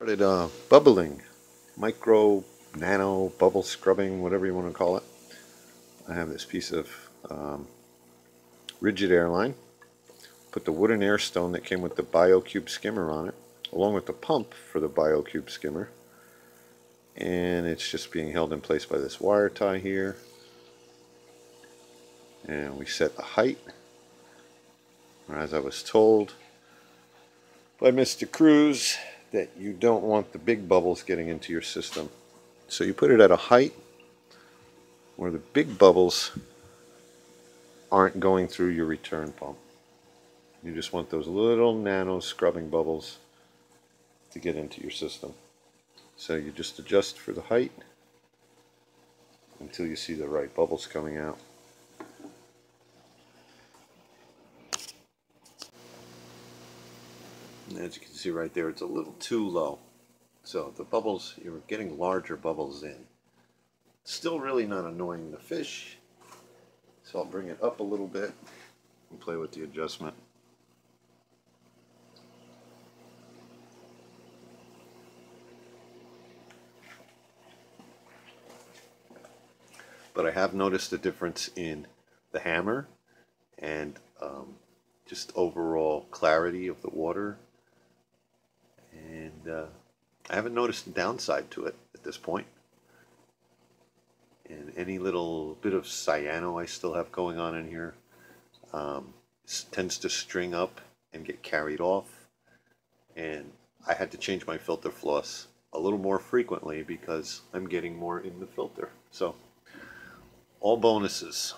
started uh, bubbling, micro, nano, bubble scrubbing, whatever you want to call it. I have this piece of um, rigid airline. Put the wooden air stone that came with the BioCube skimmer on it, along with the pump for the BioCube skimmer. And it's just being held in place by this wire tie here. And we set the height, or as I was told by Mr. Cruz, that you don't want the big bubbles getting into your system. So you put it at a height where the big bubbles aren't going through your return pump. You just want those little nano scrubbing bubbles to get into your system. So you just adjust for the height until you see the right bubbles coming out. As you can see right there, it's a little too low. So the bubbles, you're getting larger bubbles in. Still really not annoying the fish. So I'll bring it up a little bit and play with the adjustment. But I have noticed a difference in the hammer and um, just overall clarity of the water. And uh, I haven't noticed a downside to it at this point. And any little bit of cyano I still have going on in here um, tends to string up and get carried off. And I had to change my filter floss a little more frequently because I'm getting more in the filter. So, all bonuses.